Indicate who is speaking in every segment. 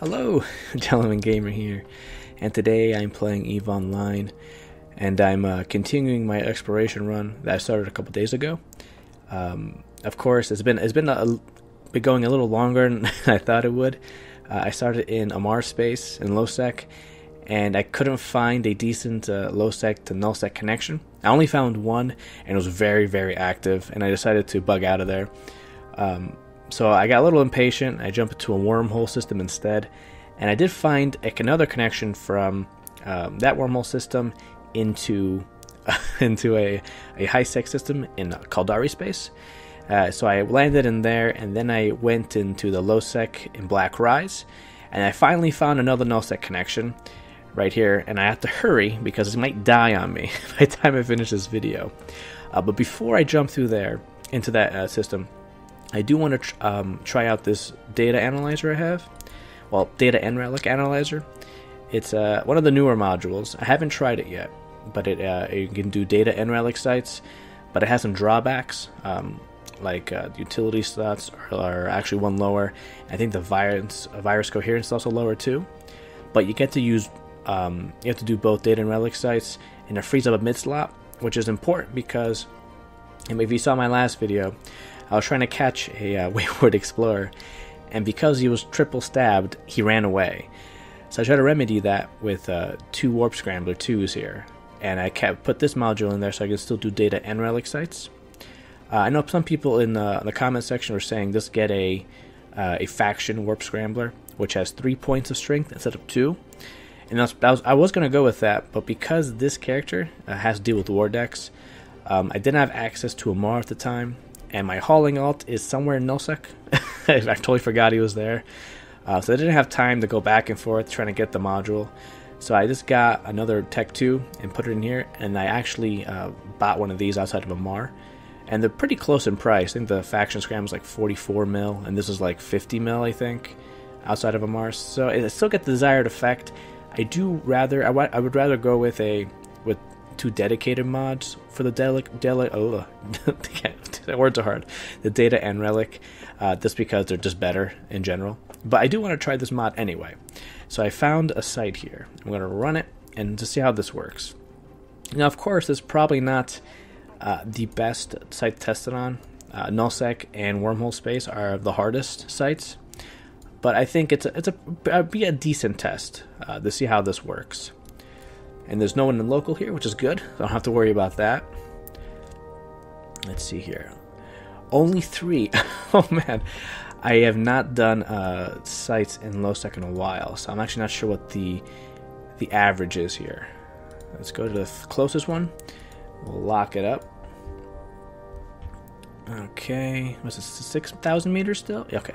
Speaker 1: Hello, Gentleman Gamer here, and today I'm playing EVE Online, and I'm uh, continuing my exploration run that I started a couple days ago. Um, of course, it's been it's been, a, been going a little longer than I thought it would. Uh, I started in Amarr space in LowSec, and I couldn't find a decent uh, LowSec to NullSec connection. I only found one, and it was very very active, and I decided to bug out of there. Um, so I got a little impatient. I jumped into a wormhole system instead, and I did find another connection from um, that wormhole system into into a, a high sec system in Caldari space. Uh, so I landed in there, and then I went into the low sec in Black Rise, and I finally found another null sec connection right here, and I have to hurry because it might die on me by the time I finish this video. Uh, but before I jump through there into that uh, system, I do want to tr- um, try out this data analyzer I have. Well, data and relic analyzer. It's uh, one of the newer modules. I haven't tried it yet, but it uh, you can do data and relic sites, but it has some drawbacks. Um, like uh, utility slots are, are, actually one lower. I think the virus virus coherence is also lower too. But you get to use um, you have to do both data and relic sites, and it frees up a mid slot, which is important because, if you saw my last video, I was trying to catch a uh, wayward explorer, and because he was triple stabbed, he ran away. So I tried to remedy that with uh, two warp scrambler twos here, and I kept put this module in there so I can still do data and relic sites. Uh, I know some people in the, in the comment section were saying just get a uh, a faction warp scrambler, which has three points of strength instead of two. And I was, I was, going to go with that, but because this character uh, has to deal with war decs, um, I didn't have access to Amarr at the time, and my hauling alt is somewhere in Nullsec. I totally forgot he was there. Uh, so I didn't have time to go back and forth trying to get the module. So I just got another Tech 2 and put it in here, and I actually uh, bought one of these outside of Amarr. And they're pretty close in price. I think the Faction Scram is like 44 mil, and this is like 50 mil, I think, outside of Amarr. So it still get the desired effect. I do rather, I, would rather go with a with two dedicated mods for the deli, deli oh, words are hard. The data nRelic, uh, just because they're just better in general. But I do want to try this mod anyway. So I found a site here. I'm going to run it and to see how this works. Now, of course, it's probably not uh, the best site tested on. Uh, nullsec and wormhole space are the hardest sites, but I think it's a, it's a be a decent test uh, to see how this works. And there's no one in local here, which is good. I don't have to worry about that. Let's see here. Only three. oh man. I have not done uh, sites in LowSec in a while, so I'm actually not sure what the the average is here. Let's go to the closest one. We'll lock it up. Okay, was it six thousand meters still? Okay.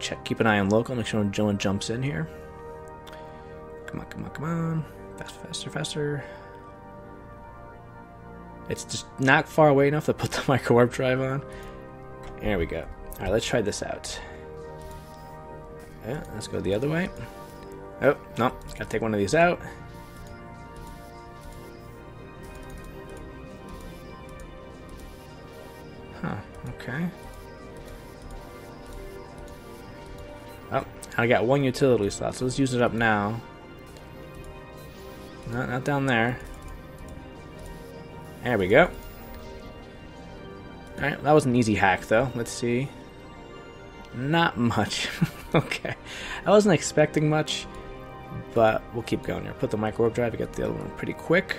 Speaker 1: check. Keep an eye on local. Make sure no one jumps in here. Come on, come on, come on. Faster, faster, faster. It's just not far away enough to put the micro drive on. There we go. Alright, let's try this out. Yeah, let's go the other way. Oh, no, gotta take one of these out. Huh, okay. Oh, I got one utility slot, so let's use it up now. No, not down there. There we go. Alright, that was an easy hack though. Let's see. Not much. okay. I wasn't expecting much, but we'll keep going here. Put the micro warp drive to get the other one pretty quick.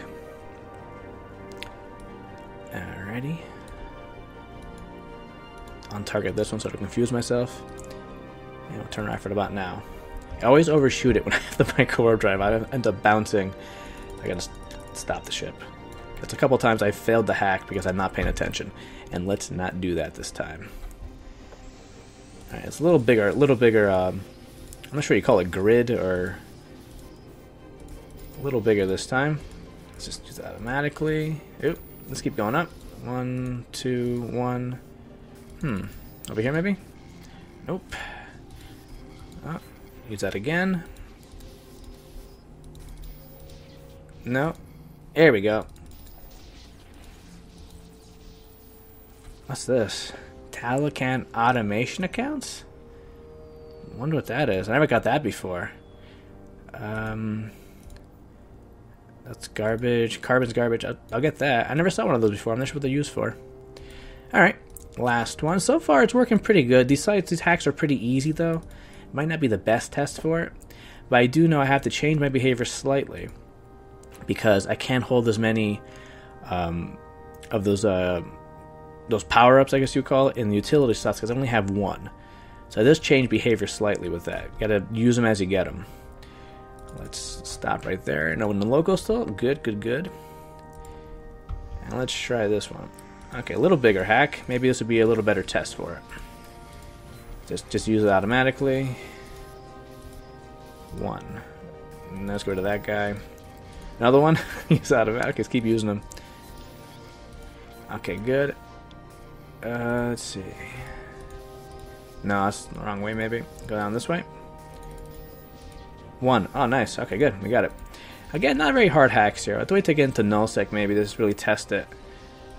Speaker 1: Alrighty. On target this one so I confuse myself. And we'll turn right for about now. I always overshoot it when I have the micro warp drive. I end up bouncing. I gotta stop the ship. It's a couple times I failed the hack because I'm not paying attention. And let's not do that this time. Alright, it's a little bigger, a little bigger, um, I'm not sure you call it grid or a little bigger this time. Let's just do that automatically. Oop, let's keep going up. One, two, one. Hmm, over here maybe? Nope. Oh, use that again. No. There we go. What's this? Talocan automation accounts? wonder what that is. I never got that before. Um, that's garbage. Carbon's garbage. I'll, I'll, get that. I never saw one of those before. I'm not sure what they're used for. All right, last one. So far, it's working pretty good. These sites, these hacks are pretty easy though. Might not be the best test for it, but I do know I have to change my behavior slightly because I can't hold as many um, of those uh, those power ups, I guess you call it, in the utility slots because I only have one. So I just change behavior slightly with that. You gotta use them as you get them. Let's stop right there. No in the logo still. Good, good, good. And let's try this one. Okay, a little bigger hack. Maybe this would be a little better test for it. Just just use it automatically. One. And let's go to that guy. Another one. use automatic. Let's keep using them. Okay, good. Uh, let's see. No, that's the wrong way, maybe. Go down this way. One. Oh, nice. Okay, good. We got it. Again, not very hard hacks here. I thought we'd take it into nullsec maybe. Just really test it.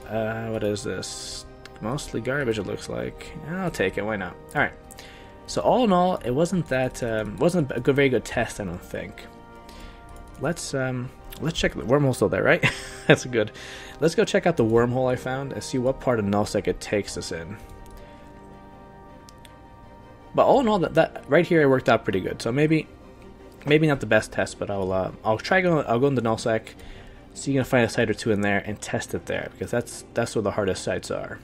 Speaker 1: Uh, what is this? Mostly garbage, it looks like. I'll take it. Why not? All right. So all in all, it wasn't that um, wasn't a good, very good test. I don't think. Let's um, let's check the wormhole still there, right? That's good. Let's go check out the wormhole I found and see what part of nullsec it takes us in. But all in all, that, that right here it worked out pretty good. So maybe maybe not the best test, but I'll uh, I'll try go I'll go into nullsec, see if you can find a site or two in there and test it there because that's that's where the hardest sites are.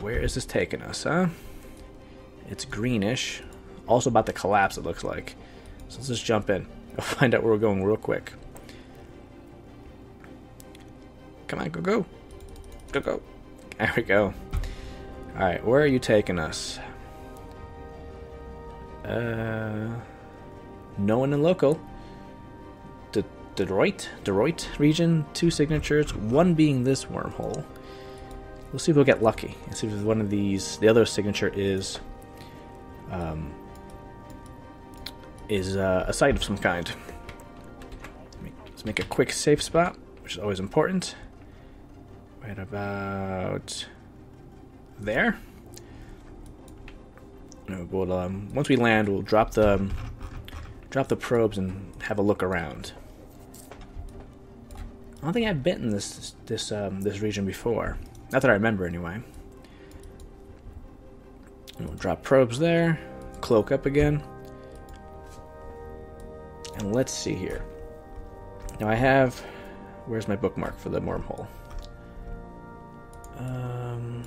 Speaker 1: Where is this taking us, huh? It's greenish, also about to collapse. It looks like. So let's just jump in. I'll find out where we're going real quick. Come on, go go, go go. There we go. All right, where are you taking us? Uh, no one in local. De- Detroit, Detroit region, two signatures, one being this wormhole. We'll see if we'll get lucky. And see if one of these, the other signature is, um, is uh, a site of some kind. Let's make a quick safe spot, which is always important. Right about there. We'll, um, once we land, we'll drop the um, drop the probes and have a look around. I don't think I've been in this this um, this region before. Not that I remember, anyway. And we'll drop probes there, cloak up again, and let's see here. Now I have. Where's my bookmark for the wormhole? Um,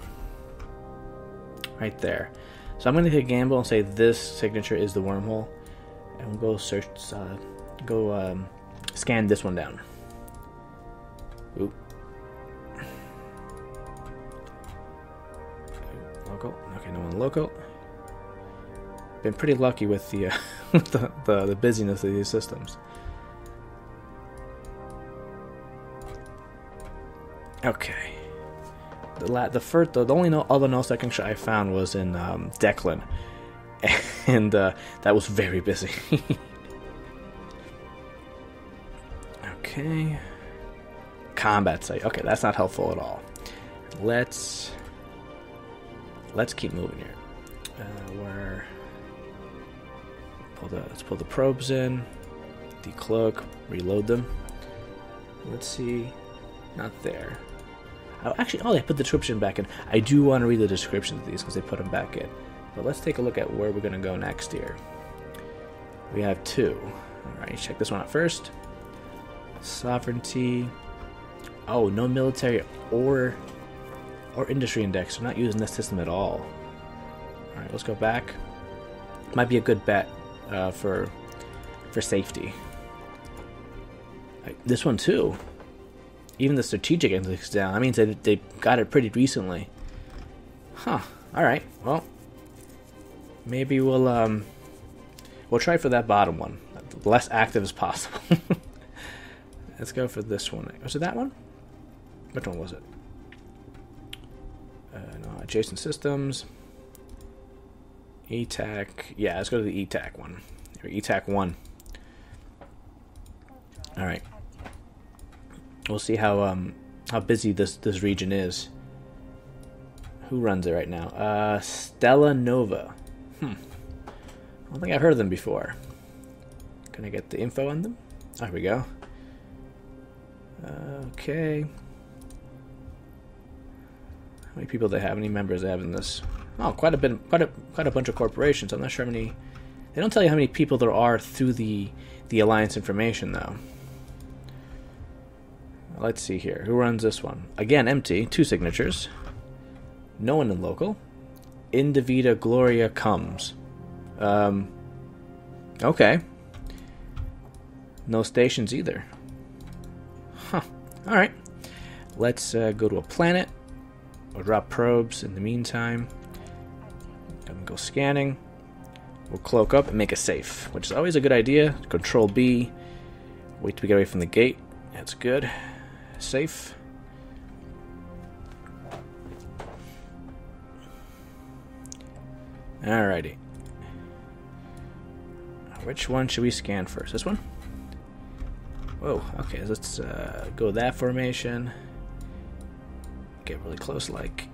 Speaker 1: right there. So I'm going to a gamble and say this signature is the wormhole, and we'll go search, uh, go um, scan this one down. Oop. Local. Okay, no one local. Been pretty lucky with the, uh, the, the the busyness of these systems. Okay the la- the first the, only no, other no second shot I found was in um, Declan, and uh, that was very busy. okay, combat site. Okay, that's not helpful at all. Let's let's keep moving here. Uh, where pull the let's pull the probes in, decloak, reload them. Let's see, not there. Oh, actually, oh, they put the description back in. I do want to read the descriptions of these because they put them back in. But let's take a look at where we're going to go next here. We have two. Alright, check this one out first. Sovereignty. Oh, no military or or industry index. We're not using this system at all. Alright, let's go back. Might be a good bet uh, for for safety. This one too even the strategic index down. That means they, they got it pretty recently. Huh. Alright, well. Maybe we'll, um... We'll try for that bottom one. Less active as possible. Let's go for this one. Was it that one? Which one was it? Uh, no, adjacent systems. ETAC. Yeah, let's go to the ETAC one. ETAC 1. Alright. We'll see how um how busy this this region is. Who runs it right now? Uh, Stella Nova. Hmm. I don't think I've heard of them before. Can I get the info on them? There we go. Okay. How many people do they have? Many members they have in this? Oh, quite a bit, quite a quite a bunch of corporations. I'm not sure how many. They don't tell you how many people there are through the the alliance information though. Let's see here. Who runs this one? Again, empty. Two signatures. No one in local. Individa Gloria comes. Um. Okay. No stations either. Huh. Alright. Let's uh, go to a planet. We'll drop probes in the meantime. Then go scanning. We'll cloak up and make a safe, which is always a good idea. Control B. Wait till we get away from the gate. That's good. Safe. Alrighty. Which one should we scan first? This one? Whoa, okay, let's uh, go that formation. Get really close, like.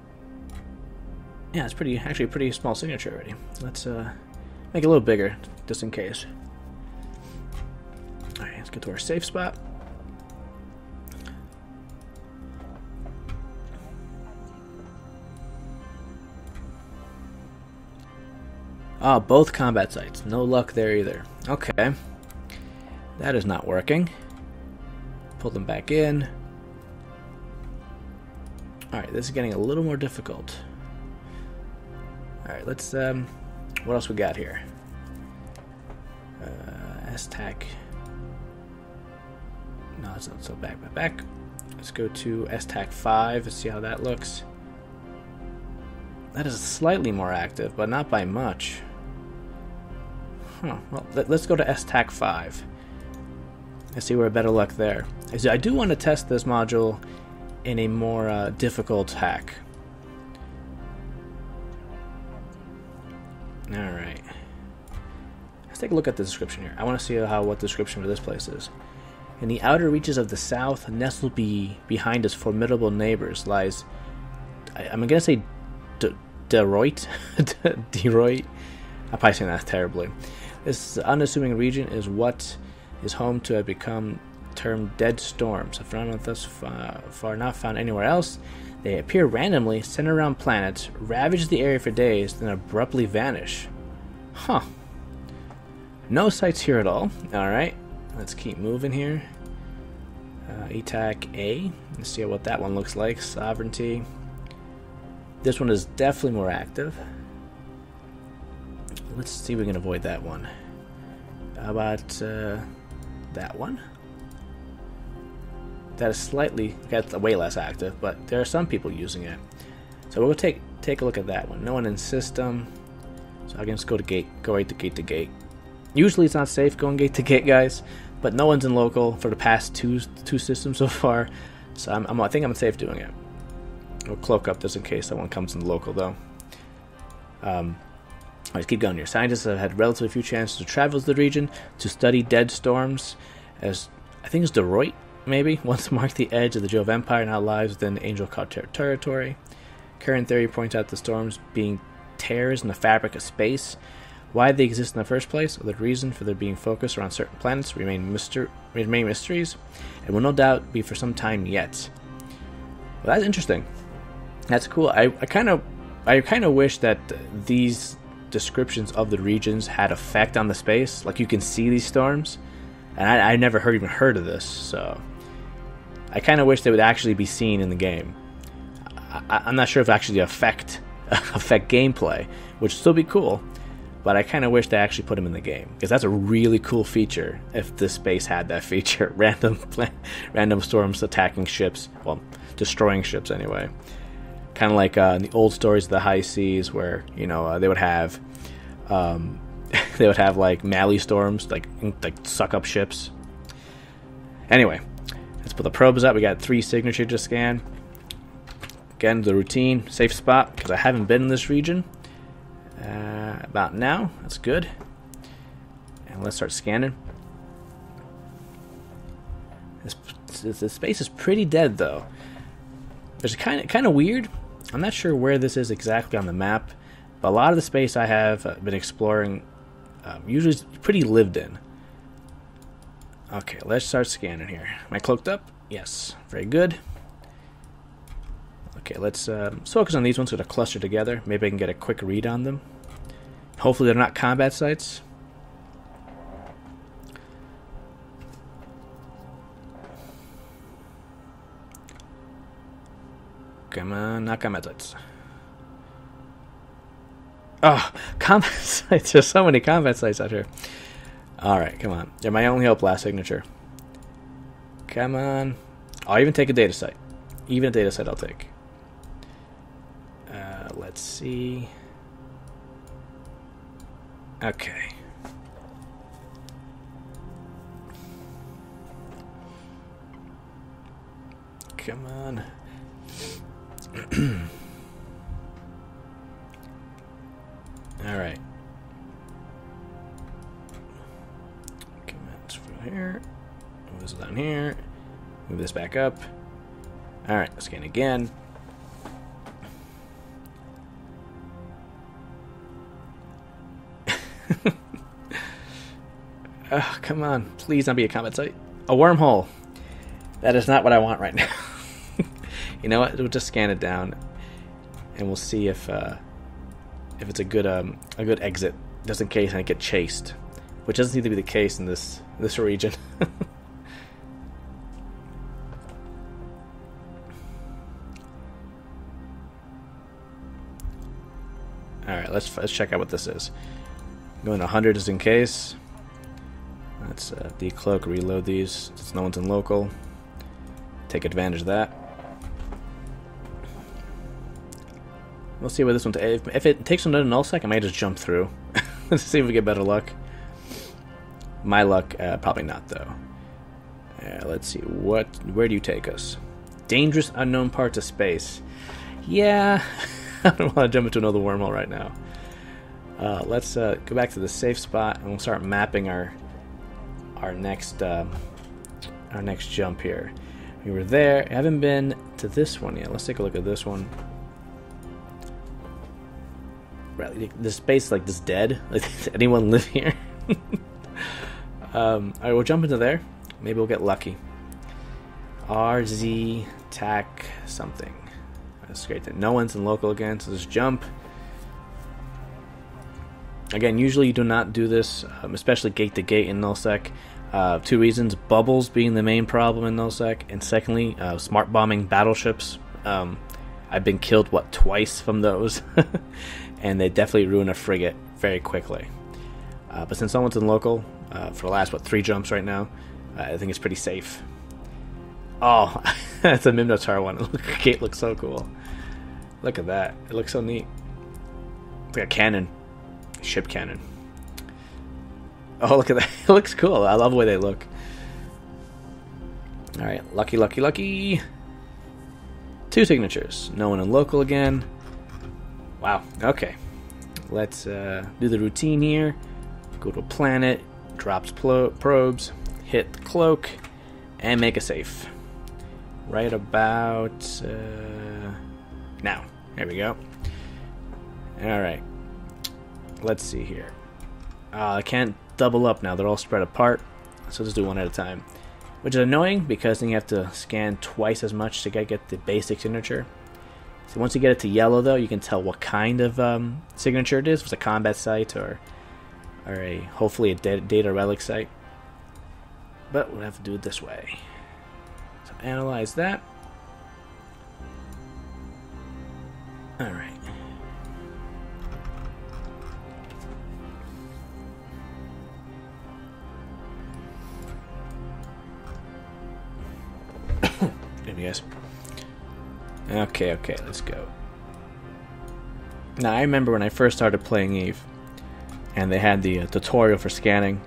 Speaker 1: Yeah, it's pretty, actually a pretty small signature already. Let's uh, make it a little bigger, just in case. Alright, let's get to our safe spot. Oh, both combat sites. No luck there either. Okay. That is not working. Pull them back in. Alright, this is getting a little more difficult. Alright, let's, um, what else we got here? Uh, S-TAC. No, it's not so back, back, back. Let's go to S-TAC 5 and see how that looks. That is slightly more active, but not by much. Huh. Well, let, us go to S-TAC 5 and see where better luck there. I do want to test this module in a more uh, difficult hack. Alright. Let's take a look at the description here. I want to see how what description for this place is. In the outer reaches of the south, nestled be behind its formidable neighbors, lies. I, am gonna say, De- Deroit, Deroit. I'm probably saying that terribly. This unassuming region is what is home to have become termed dead storms. A phenomenon thus far not found anywhere else. They appear randomly, center around planets, ravage the area for days, then abruptly vanish. Huh. No sights here at all. Alright, let's keep moving here. Uh, ETAC A. Let's see what that one looks like. Sovereignty. This one is definitely more active. Let's see if we can avoid that one. How about uh, that one? That is slightly, that's way less active, but there are some people using it. So we'll take take a look at that one. No one in system. So I can just go to gate, go right to gate to gate. Usually it's not safe going gate to gate, guys, but no one's in local for the past two two systems so far. So I'm, I'm I think I'm safe doing it. We'll cloak up just in case someone comes in local though. Um, Let's keep going here. Scientists have had relatively few chances to travel to the region to study dead storms, as I think it's Deroit, maybe, once marked the edge of the Jove Empire, now lies within Angel ter- territory. Current theory points out the storms being tears in the fabric of space. Why they exist in the first place, or the reason for their being focused around certain planets, remain, myster- remain mysteries, and will no doubt be for some time yet. Well, that's interesting. That's cool. I kind of, I kind of wish that these descriptions of the regions had effect on the space. Like you can see these storms, and I, I never heard even heard of this. So I kind of wish they would actually be seen in the game. I, am not sure if actually affect affect gameplay, which would still be cool. But I kind of wish they actually put them in the game because that's a really cool feature. If the space had that feature, random random storms attacking ships, well, destroying ships anyway kind of like uh, in the old stories of the high seas, where you know uh, they would have um, they would have like Mally storms, like like suck up ships. Anyway, let's put the probes up. We got three signature to scan. Again, the routine safe spot because I haven't been in this region. Uh, about now, that's good. And let's start scanning. This, this, space is pretty dead though. There's kind of kind of weird I'm not sure where this is exactly on the map, but a lot of the space I have been exploring Um, usually pretty lived in. Okay, let's start scanning here. Am I cloaked up? Yes. Very good. Okay, let's, um, let's focus on these ones that are clustered together. Maybe I can get a quick read on them. Hopefully they're not combat sites. Come on, not combat sites. Oh, combat sites. There's so many combat sites out here. Alright, come on. They're my only hope last signature. Come on. I'll even take a data site. Even a data site I'll take. Uh, let's see. Okay. Come on. All right. On, from here. Move this down here. Move this back up. All right, scan again. oh, come on. Please not be a combat site. A wormhole. That is not what I want right now. you know what? We'll just scan it down, and we'll see if uh, if it's a good um, a good exit, just in case I get chased, which doesn't seem to be the case in this this region. All right, let's let's check out what this is. Going 100 just in case. Let's uh, decloak, reload these since no one's in local. Take advantage of that. We'll see what this one. If, if it takes another nullsec, I might just jump through. Let's see if we get better luck. My luck, uh, probably not though. Uh, let's see. What? Where do you take us? Dangerous unknown parts of space. Yeah, I don't want to jump into another wormhole right now. Uh, let's uh, go back to the safe spot and we'll start mapping our our next uh, our next jump here. We were there. I haven't been to this one yet. Let's take a look at this one. This space like this dead. Like, does anyone live here? um, all right, we'll jump into there. Maybe we'll get lucky. RZ tac something. That's great that no one's in local again, so just jump. Again, usually you do not do this, um, especially gate to gate in nullsec. Uh, two reasons: bubbles being the main problem in nullsec, and secondly, uh, smart bombing battleships. Um, I've been killed what twice from those, and they definitely ruin a frigate very quickly. Uh, but since someone's in local uh, for the last what three jumps right now, uh, I think it's pretty safe. Oh, that's a Minmatar one. Gate looks so cool. Look at that. It looks so neat. It's like a cannon. Ship cannon. Oh, look at that. It looks cool. I love the way they look. Alright, lucky, lucky, lucky. Two signatures. No one in local again. Wow. Okay. Let's uh, do the routine here. Go to planet, drops probes, hit the cloak, and make a safe. Right about uh, now. There we go. Alright. Let's see here. Uh, I can't double up now. They're all spread apart. So just do one at a time. Which is annoying because then you have to scan twice as much to get, get the basic signature. So once you get it to yellow, though, you can tell what kind of um, signature it is. If it's a combat site or, or a hopefully a data relic site. But we'll have to do it this way. So analyze that. All right. Guys. Okay, okay, let's go. Now I remember when I first started playing Eve, and they had the uh, tutorial for scanning,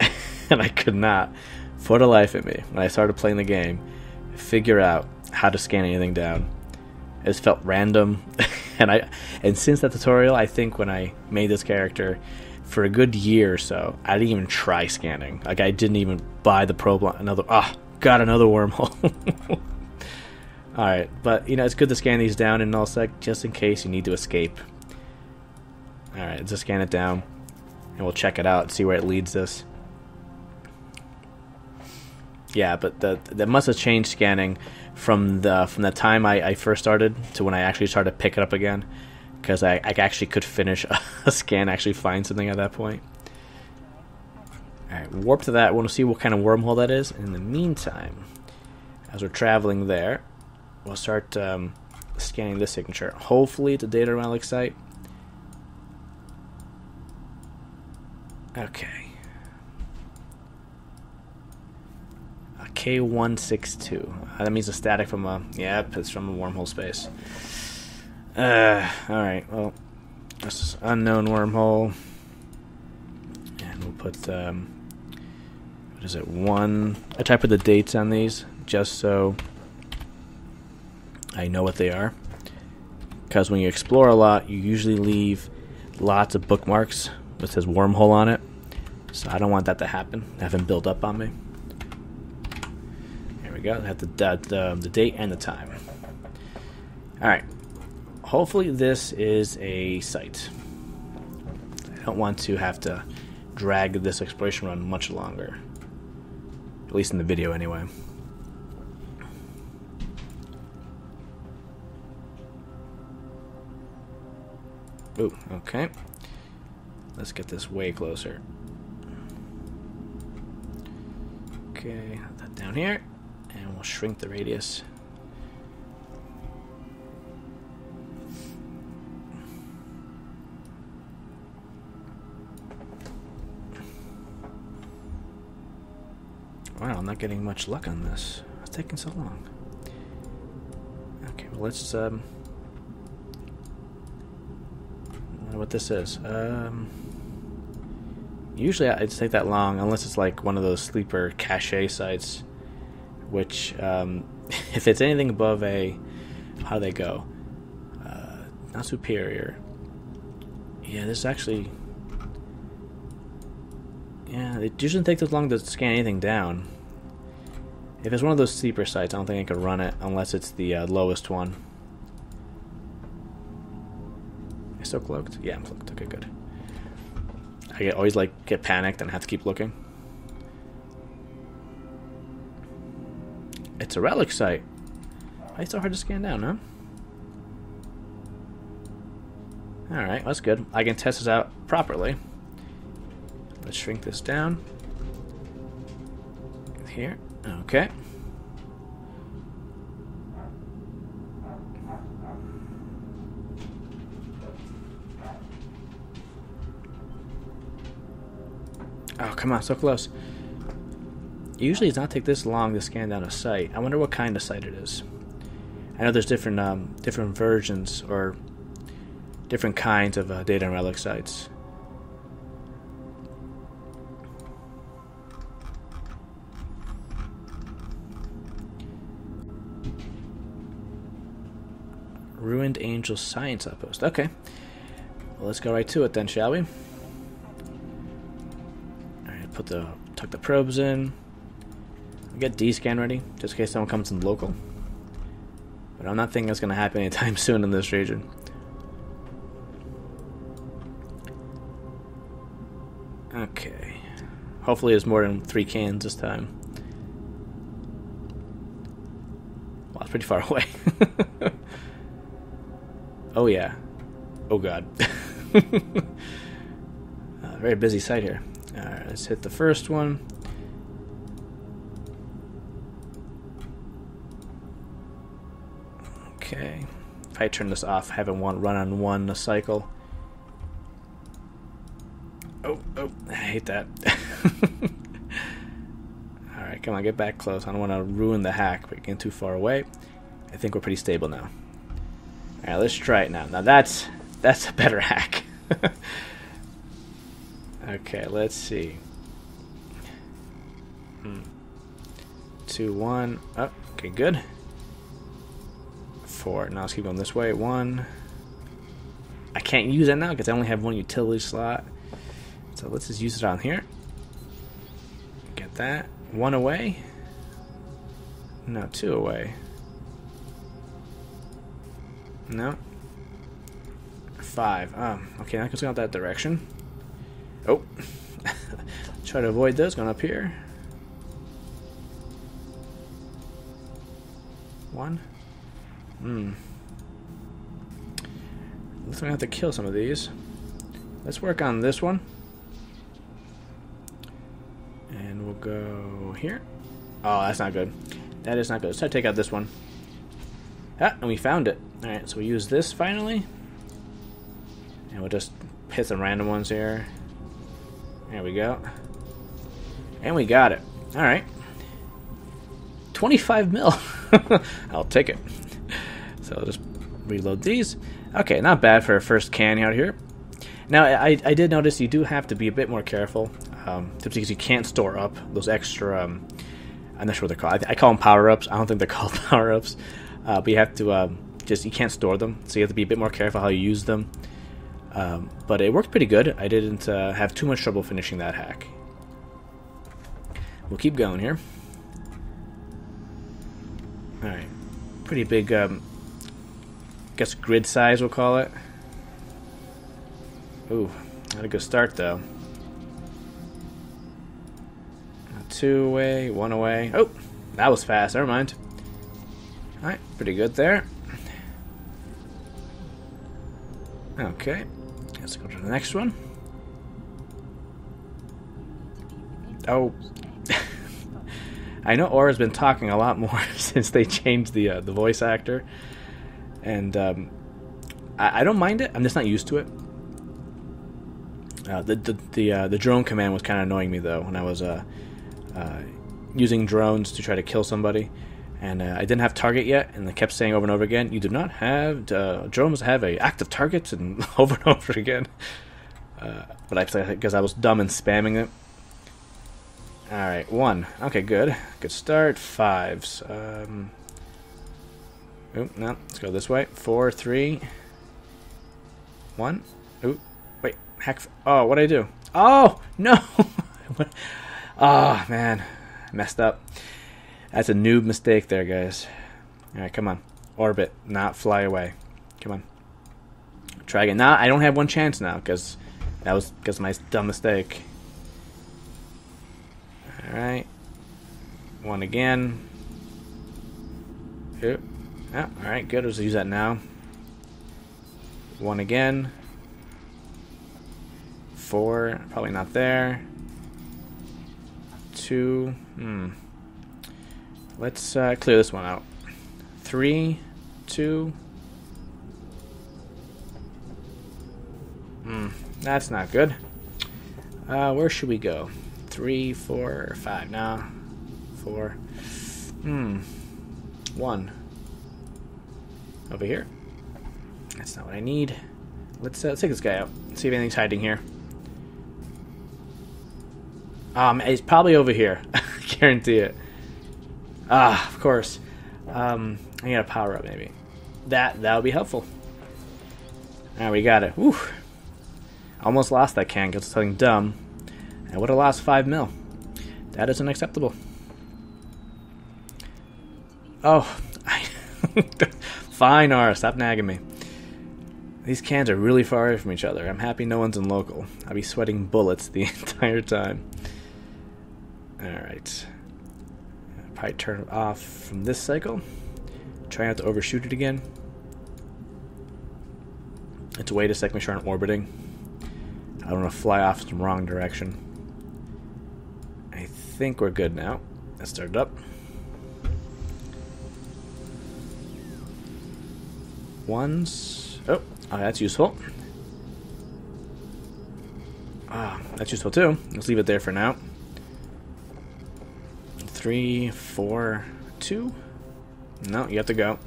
Speaker 1: and I could not, for the life of me, when I started playing the game, figure out how to scan anything down. It just felt random, and I and since that tutorial, I think when I made this character, for a good year or so, I didn't even try scanning. Like I didn't even buy the probe. Another ah, oh, got another wormhole. All right, but you know it's good to scan these down in nullsec just in case you need to escape. All right, just scan it down. and we'll check it out, see where it leads us. Yeah, but the that must have changed scanning from the from the time I, I first started to when I actually started to pick it up again, because I, I actually could finish a, a scan, actually find something at that point. Alright, warp to that. We'll see what kind of wormhole that is. In the meantime, as we're traveling there, we'll start um, scanning this signature. Hopefully, it's a data relic site. Okay. A K162. Uh, that means a static from a. Yep, it's from a wormhole space. Uh, alright, well. This is unknown wormhole. And we'll put. Um, what is it? One. I type of the dates on these just so I know what they are. Because when you explore a lot, you usually leave lots of bookmarks that says wormhole on it. So I don't want that to happen. Have them build up on me. There we go. I have the, the, um, the date and the time. Alright. Hopefully this is a site. I don't want to have to drag this exploration run much longer. At least in the video anyway. Ooh, okay. Let's get this way closer. Okay, that down here, and we'll shrink the radius. Wow, I'm not getting much luck on this. It's taking so long. Okay, well let's um what this is. Um, usually it take that long unless it's like one of those sleeper cache sites, which um, if it's anything above a how do they go? Uh, not superior. Yeah, this is actually. Yeah, it doesn't take as long to scan anything down. If it's one of those sleeper sites, I don't think I could run it unless it's the uh, lowest one. Still cloaked? Yeah, I'm cloaked. Okay, good. I get, always like get panicked and have to keep looking. It's a relic site. Why is it so hard to scan down, huh? Alright, that's good. I can test this out properly. Let's shrink this down. Here. Okay. Oh, come on, so close. Usually it's not take this long to scan down a site. I wonder what kind of site it is. I know there's different um, different versions or different kinds of uh, data and relic sites. Ruined Angel Science Outpost. Okay. Well, let's go right to it then, shall we? Put the tuck the probes in. Get D scan ready, just in case someone comes in local. But I'm not thinking it's gonna happen anytime soon in this region. Okay. Hopefully it's more than three cans this time. Well, it's pretty far away. oh yeah. Oh god. uh, very busy site here. Alright, let's hit the first one. Okay. If I turn this off, having one run on one a cycle. Oh, oh, I hate that. Alright, come on, get back close. I don't want to ruin the hack, but getting too far away. I think we're pretty stable now. Alright, let's try it now. Now that's that's a better hack. Okay, let's see. Hmm. Two, one. Oh, okay, good. Four. Now let's keep going this way. One. I can't use that now because I only have one utility slot. So let's just use it on here. Get that. One away. No, two away. No. Five. Oh, okay, I can go out that direction. Oh. Try to avoid those going up here. One. Hmm. Looks like I have to kill some of these. Let's work on this one. And we'll go here. Oh, that's not good. That is not good. Let's try to take out this one. Ah, and we found it. Alright, so we use this finally. And we'll just hit some random ones here. There we go. And we got it. Alright. 25 mil. I'll take it. So I'll just reload these. Okay, not bad for a first can out here. Now, I, I did notice you do have to be a bit more careful, um, because you can't store up those extra. Um, I'm not sure what they're called. I, I call them power ups. I don't think they're called power ups, uh, but you have to um, just you can't store them, so you have to be a bit more careful how you use them. Um, but it worked pretty good. I didn't uh, have too much trouble finishing that hack. We'll keep going here. All right, pretty big. Um, guess grid size we'll call it. Ooh, not a good start though. Two away, one away. Oh, that was fast. Never mind. All right, pretty good there. Okay, let's go to the next one. Oh, I know Aura's been talking a lot more since they changed the uh, the voice actor, and um, I, I, don't mind it. I'm just not used to it. Uh, the the the, uh, the drone command was kind of annoying me though when I was uh, uh, using drones to try to kill somebody, and uh, I didn't have target yet, and they kept saying over and over again, "You do not have uh, drones have a active target," and over and over again. but I because I was dumb and spamming it. All right, one. Okay, good. Good start. Fives. Um, oh, no. Let's go this way. Four, three, one. Ooh, wait. Heck. Oh, what did I do? Oh no. oh man, messed up. That's a noob mistake there, guys. All right, come on. Orbit, not fly away. Come on. Try again. Now I don't have one chance now because that was because my dumb mistake. Alright. One again. Oop. Oh, alright, good. Let's use that now. One again. Four. Probably not there. Two. Hmm. Let's uh, clear this one out. Three. Two. Hmm. That's not good. Uh, where should we go? three, four, five. Now, four. Hmm. One. Over here. That's not what I need. Let's, uh, let's take this guy out. See if anything's hiding here. Um, he's probably over here. I Guarantee it. Ah, of course. Um, I got a power up maybe. That that would be helpful. Now we got it. Woo. Almost lost that can because something dumb. I would have lost 5 mil. That is unacceptable. Oh, fine, Aura, stop nagging me. These cans are really far away from each other. I'm happy no one's in local. I'll be sweating bullets the entire time. Alright. Probably turn it off from this cycle. Try not to overshoot it again. It's wait a second, make sure I'm orbiting. I don't want to fly off in the wrong direction I think we're good now. Let's start it up. Ones. Oh, oh that's useful. Ah, that's useful too. Let's leave it there for now. Three, four, two. No, you have to go.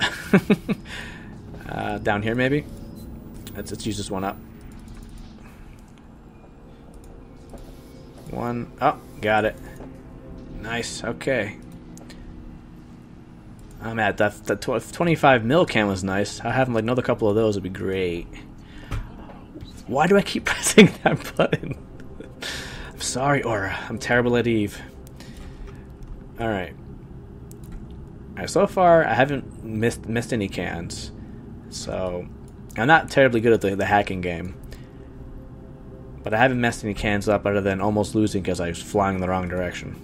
Speaker 1: uh, down here, maybe. Let's, let's use this one up. One. Oh, got it. Nice. Okay. I'm at that. The 25 mil can was nice. I have like another couple of those would be great. Why do I keep pressing that button? Sorry, Aura. I'm terrible at Eve. Alright. Alright, so far I haven't missed missed any cans. So I'm not terribly good at the, the hacking game. But I haven't messed any cans up other than almost losing because I was flying in the wrong direction.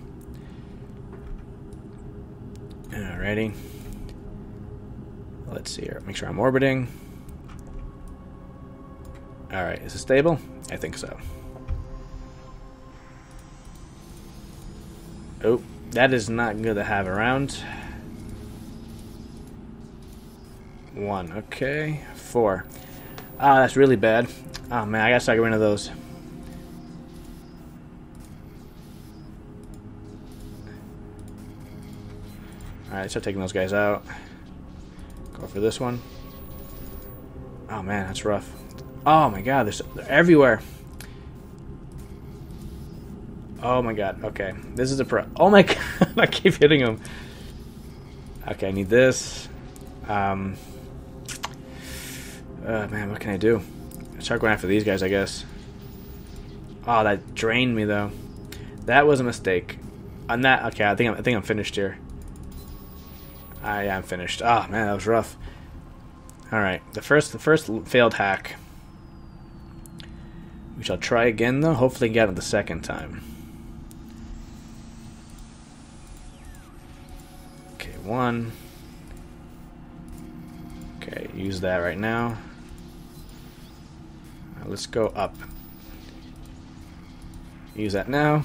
Speaker 1: Alrighty. Let's see here. Make sure I'm orbiting. Alright, is it stable? I think so. Oh, that is not good to have around. One, okay. Four. Ah, that's really bad. Oh man, I gotta start getting rid of those. Alright, start taking those guys out. Go for this one. Oh man, that's rough. Oh my god, they're, they're everywhere. Oh my god, okay. This is a pro. Oh my god, I keep hitting him. Okay, I need this. Um. Uh, man, what can I do? I Start going after these guys, I guess. Oh, that drained me though. That was a mistake. On that, okay, I think I'm, I think I'm finished here. I am finished. Oh man, that was rough. All right, the first the first failed hack. We shall try again though. Hopefully, get it the second time. One. Okay, use that right now. now. Let's go up. Use that now.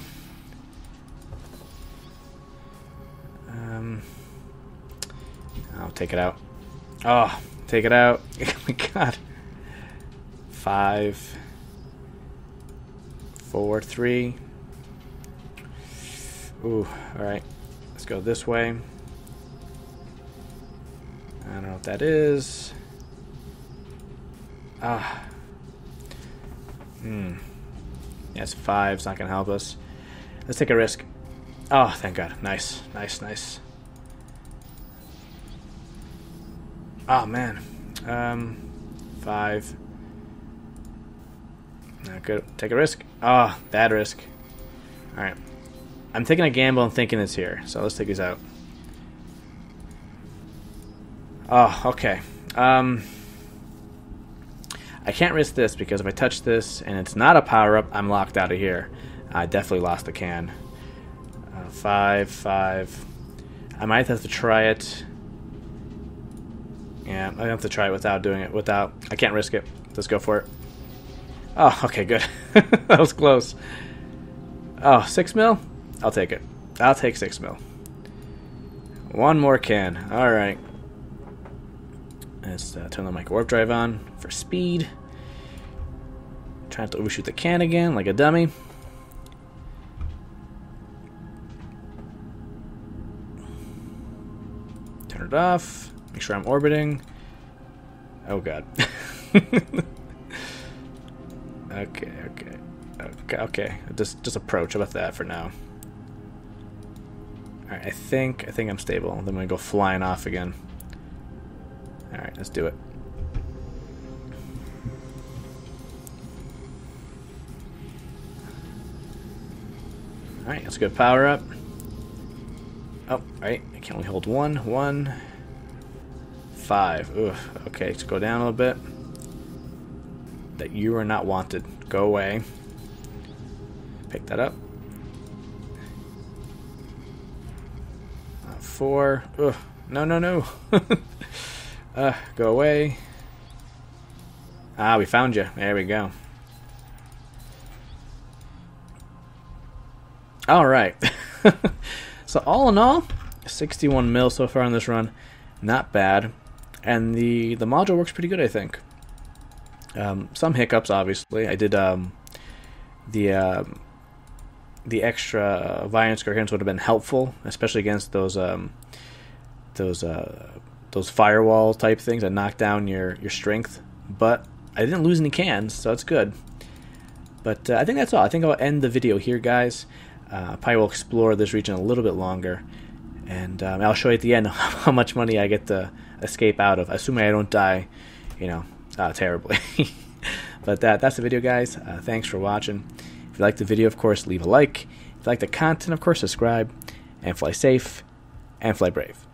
Speaker 1: Um, I'll take it out. Oh, take it out. oh my god. Five, four, three. Ooh, alright. Let's go this way. I don't know what that is. Ah. Hmm. Yes, five's not gonna help us. Let's take a risk. Oh, thank God. Nice, nice, nice. Oh man. Um, five. Not good. Take a risk. Oh, bad risk. All right. I'm taking a gamble and thinking it's here. So let's take these out. Oh, okay. Um, I can't risk this because if I touch this and it's not a power up, I'm locked out of here. I definitely lost the can. Uh, five, five. I might have to try it. Yeah, I have to try it without doing it. Without, I can't risk it. Let's go for it. Oh, okay, good. that was close. Oh, six mil? I'll take it. I'll take six mil. One more can. All right. Let's uh, turn the micro warp drive on for speed. Trying to overshoot the can again like a dummy. Turn it off. Make sure I'm orbiting. Oh god. okay, okay. Okay, okay. Just just approach. How about that for now? Alright, I think I think I'm stable. Then I'm gonna go flying off again. Alright, let's do it. Alright, let's go power up. Oh, right. I can only hold one. One. Five. Oof. Okay, let's go down a little bit. That you are not wanted. Go away. Pick that up. Uh, four. Ugh. No, no, no. Uh, go away. Ah, we found you. There we go. All right. so all in all, 61 mil so far on this run, not bad, and the the module works pretty good, I think. Um, some hiccups, obviously. I did um, the um, the extra uh, virus coherence would have been helpful, especially against those um, those uh, those firewall type things that knock down your your strength. But I didn't lose any cans, so it's good. But uh, I think that's all. I think I'll end the video here, guys. Uh, probably will explore this region a little bit longer, and um, I'll show you at the end how much money I get to escape out of, assuming I don't die, you know, uh, terribly. but that that's the video, guys. Uh, thanks for watching. If you like the video, of course, leave a like. If you like the content, of course, subscribe, and fly safe and fly brave.